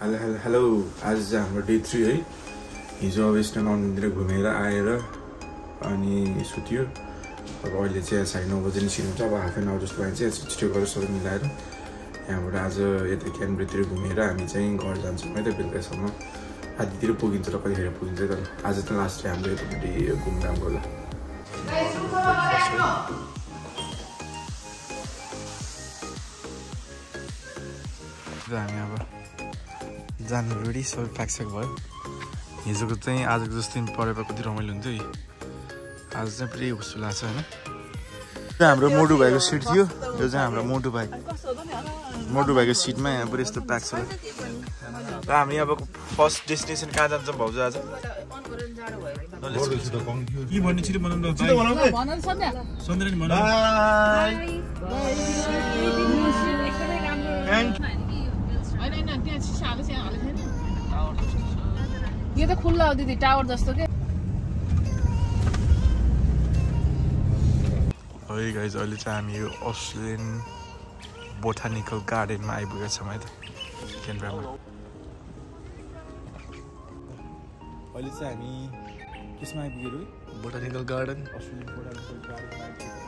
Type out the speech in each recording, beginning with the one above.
Hello hello hello. आज चाहिँ हाम्रो डे थ्री है। हिजो अब वेस्टर्न माउन्टेनतिर घुमेर आएर अनि सुत्यो अब अहिले चाहिँ साढे नौ बजी निस्किनुहुन्छ अब हाफ एन आवर जस्तो भयो चाहिँ छिटो गरेर सबै मिलाएर यहाँबाट आज यता क्यानब्रेतिर घुमेर हामी चाहिँ घर जान्छौँ है त बेलुकासम्म। रातितिर पुगिन्छ र कतिखेर पुगिन्छ तर आज त लास्ट हाम्रो यतापट्टि घुम्न राम्रो होला हामी अब जानु रेडी सबै प्याकस्याक भयो। हिजोको चाहिँ आजको जस्तो पढेर कति रमाइलो हुन्थ्यो है। आज चाहिँ पुरै खुसी लाग्छ होइन। यो हाम्रो मोटु भाइको सिट थियो। यो चाहिँ हाम्रो मोटु भाइ। मोटु भाइको सिटमा यहाँ पुरै यस्तो प्याक छ। र हामी अब फर्स्ट डेस्टिनेसन कहाँ जान्छौँ भाउजू आज? के भन्ने छिटो बनाउनु सन्ध्या नि यो त खुल्ला हो दिदी टावर जस्तो के? है गाइज अहिले चाहिँ हामी यो अस्ट्रेलियन बोटानिकल गार्डनमा आइपुगेका छौँ है त। क्यानबरामा अहिले चाहिँ हामी केसमा आइपुग्यो बोटानिकल गार्डन अस्ट्रेलियन बोटानिकल गार्डनमा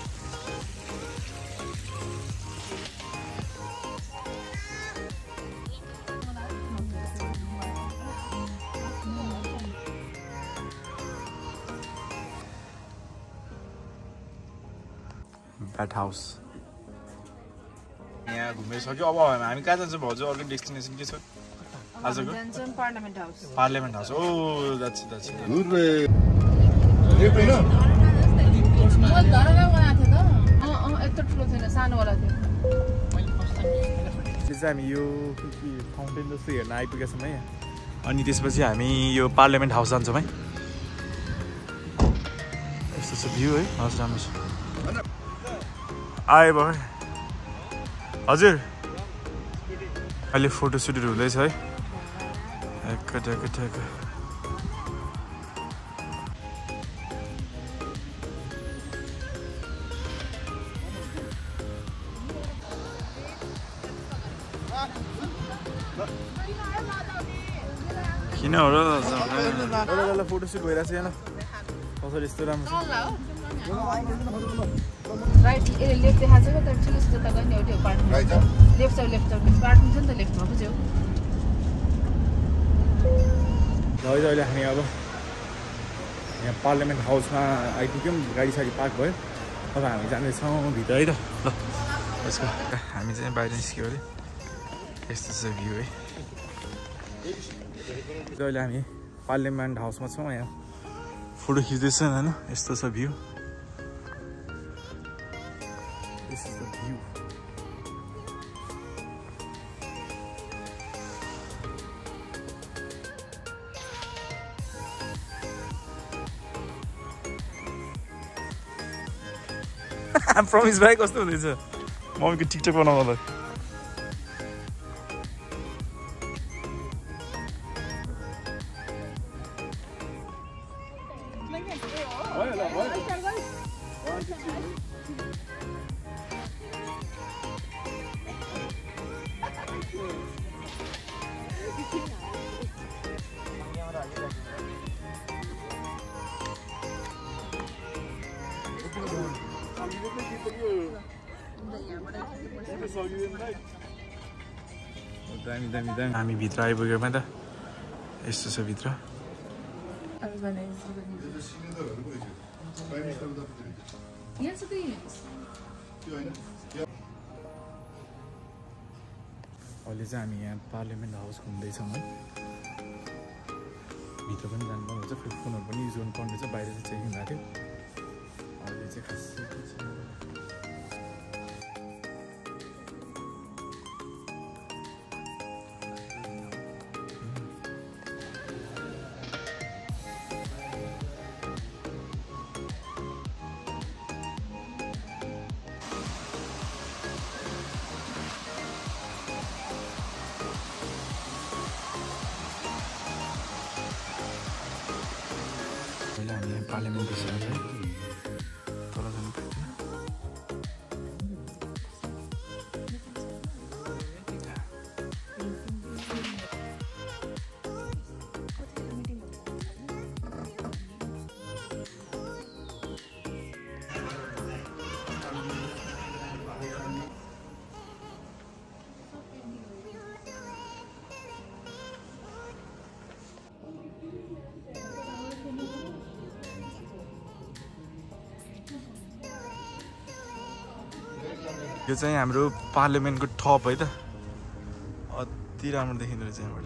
ब्याट हाउस यहाँ घुमिसक्यो अब हामी कहाँ जान्छौँ भाउजू? अर्को डेस्टिनेसन के छ? आजको? पार्लियामेन्ट हाउस पार्लियामेन्ट हाउस ओ त्यो चाहिँ हामी यो के के फाउन्टेन जस्तो हेर्न आइपुगेका छौँ है। अनि त्यसपछि हामी यो पार्लियामेन्ट हाउस जान्छौँ है। यस्तो छ भ्यू है। हस् राम्रो छ आयो भयो हजुर। अहिले फोटोसुटहरू हुँदैछ है। एक टक टक किन हो र? फोटोसुट भइरहेको छ यहाँ। कसरी यस्तो राम्रो छ? राइट ए लेफ्ट देखाएको छ तर ठुलो जता गयो नि एउटै part left side left side part हुन्छ नि त लेफ्टमा बुझ्यौ? है अहिले हामी अब यहाँ पार्लियामेन्ट हाउसमा आइपुग्यौँ गाडी साडी पार्क भयो। अब हामी जाँदैछौँ भित्र है त। ल यसको हामी चाहिँ बाहिर निस्क्यो अरे। यस्तो छ भ्यू है। अहिले हामी पार्लियामेन्ट हाउसमा छौँ यहाँ फोटो खिच्दैछ होइन? यस्तो छ भ्यू This भाइ कस्तो हुँदैछ मम्मीको टिकटक बनाउँदा दामी दामी दामी। हामी भित्र आइपुग्यौँ त यस्तो छ भित्र। अहिले चाहिँ हामी यहाँ पार्लियामेन्ट हाउस घुम्दैछौँ है। भित्र पनि जानु पाउनुहुन्छ फेरि फोनहरू पनि युज गर्नु पाउनु रहेछ बाहिर चाहिँ चेकिङ भएको थियो। अहिले चाहिँ खासै escuela, bien, probablemente se ve. Todo lo demás. यो चाहिँ हाम्रो पार्लियामेन्टको टप है त। अति राम्रो देखिँदो रहेछ यहाँबाट।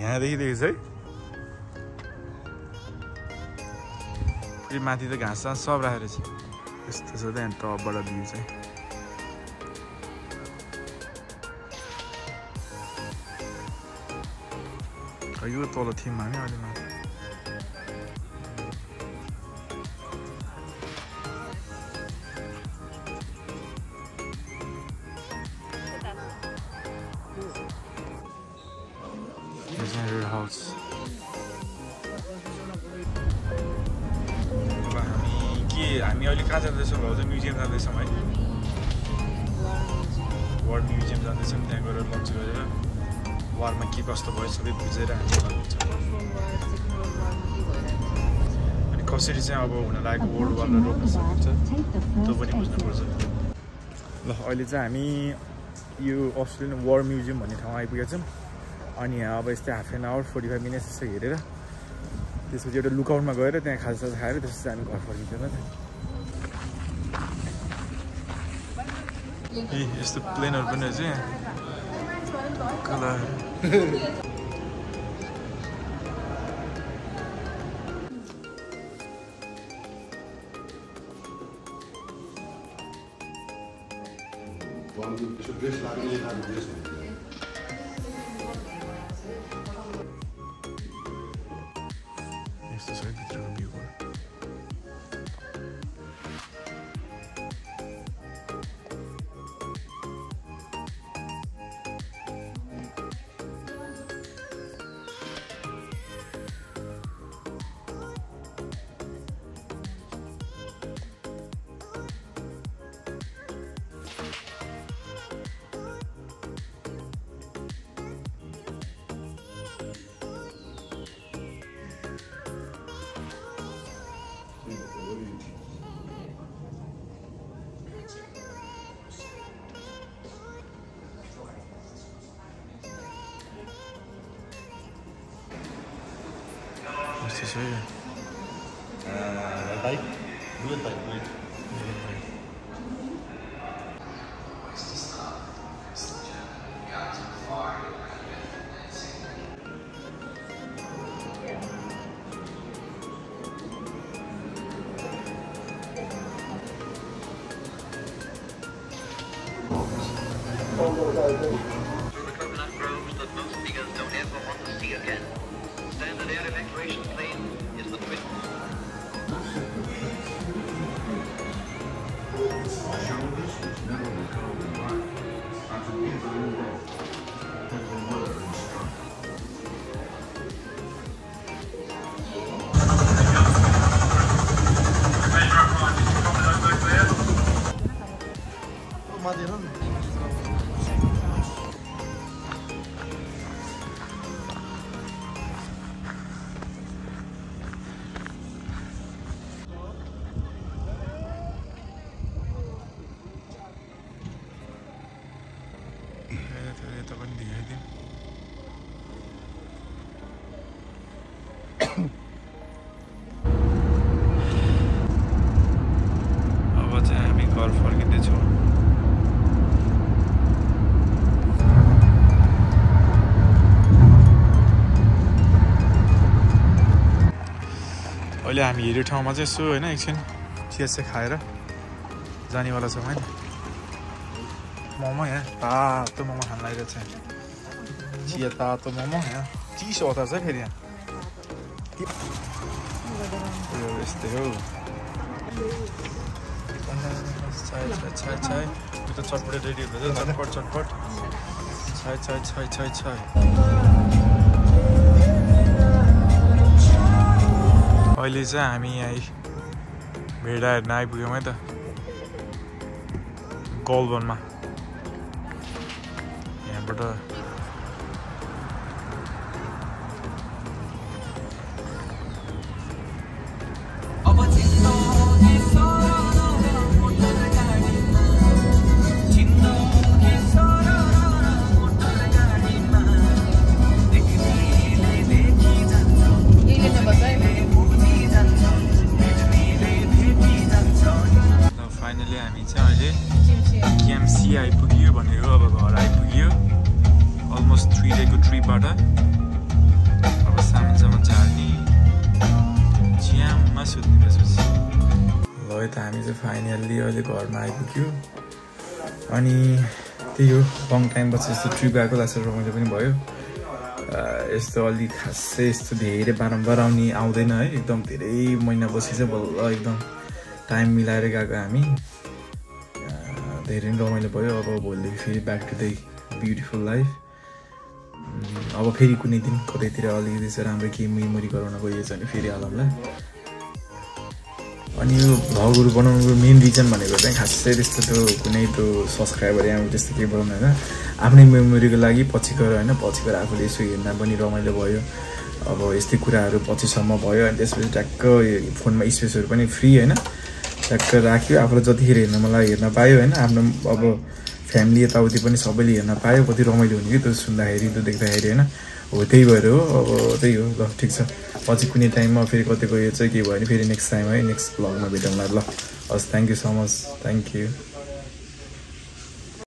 यहाँदेखि देखेको छ है। फेरि माथि त घाँस सास सब राखेको रहेछ यस्तो छ त यहाँ टपबाट भ्यू चाहिँ। यो तल थियौँ हामी अहिले माथि। अब हामी के हामी अहिले कहाँ जाँदैछौँ भाउजू म्युजियम जाँदैछौँ है वर्ल्ड म्युजियम जाँदैछौँ त्यहाँ गएर लन्च गरेर वारमा के कस्तो भयो सबै बुझेर हामी अनि कसरी चाहिँ अब हुन लागेको वर्ल्ड वारलाई रोक्न सकिन्छ त्यो पनि बुझ्नुपर्छ ल अहिले चाहिँ हामी यो अस्ट्रेलियन वार म्युजियम भन्ने ठाउँमा आइपुगेका छौँ अनि यहाँ अब यस्तै half an hour forty five minutes जस्तो हेरेर त्यसपछि एउटा लुकआउटमा गएर त्यहाँ खाजासाजा खाएर त्यसपछि हामी घर फर्किन्छौँ ल ए यस्तो प्लेनहरू पनि रहेछ यहाँ। कला त्यसो ड्रेस लाग्ने खालको ड्रेस यस्तो छ है बाइक बुलेट बाइक बुलेट यता यता पनि अहिले हामी हेऱ्यो ठाउँमा चाहिँ यसो होइन एकछिन चिया चाहिँ खाएर जानेवाला छौँ होइन। मोमो यहाँ तातो मोमो खान लागिरहेको छ। चिया तातो मोमो यहाँ। चिसो अचार छ फेरि यहाँ। यस्तै हो। त चटपटे रेडी हुँदैछ। चटपट चटपट। चाय चाय चाय चाय चाय अहिले चाहिँ हामी यहाँ भेडा हेर्न आइपुग्यौँ है त। गलवनमा। यहाँबाट ल यता हामी चाहिँ फाइनल्ली अहिले घरमा आइपुग्यो। अनि त्यही हो लङ टाइमपछि यस्तो ट्रिप गएको लाग्छ रमाइलो पनि भयो। यस्तो अलि खासै यस्तो धेरै बारम्बार आउने आउँदैन है एकदम धेरै महिनापछि चाहिँ बल्ल एकदम टाइम मिलाएर गएको हामी। धेरै नै रमाइलो भयो अब भोलि फेरि back to the beautiful life अब फेरि कुनै दिन कतैतिर अलिकति चाहिँ राम्रो केही मेमोरी गराउन गइएछ भने फेरि हालौँला अनि यो भ्लगहरू बनाउनुको मेन रिजन भनेको चाहिँ खासै त्यस्तो त्यो कुनै त्यो सब्सक्राइबर या त्यस्तो केही बनाउनु होइन। आफ्नै मेमोरीको लागि पछि गएर होइन पछि गएर आफूले यसो हेर्न पनि रमाइलो भयो। अब यस्तै कुराहरू पछिसम्म भयो अनि त्यसपछि ट्याक्क फोनमा स्पेसहरू पनि फ्री होइन। ट्याक्क राख्यो आफूलाई जतिखेर हेर्न मलाई हेर्न पायो होइन आफ्नो अब फ्यामिली यताउति पनि सबैले हेर्न पायो कति रमाइलो हुने कि त्यो सुन्दाखेरि त्यो देख्दाखेरि होइन। हो त्यही भएर हो अब त्यही हो ल ठिक छ। पछि कुनै टाइममा फेरि कतिको यो चाहिँ के भयो भने फेरि नेक्स्ट टाइम है नेक्स्ट ब्लगमा भेटौँला ल। हस् thank you so much thank you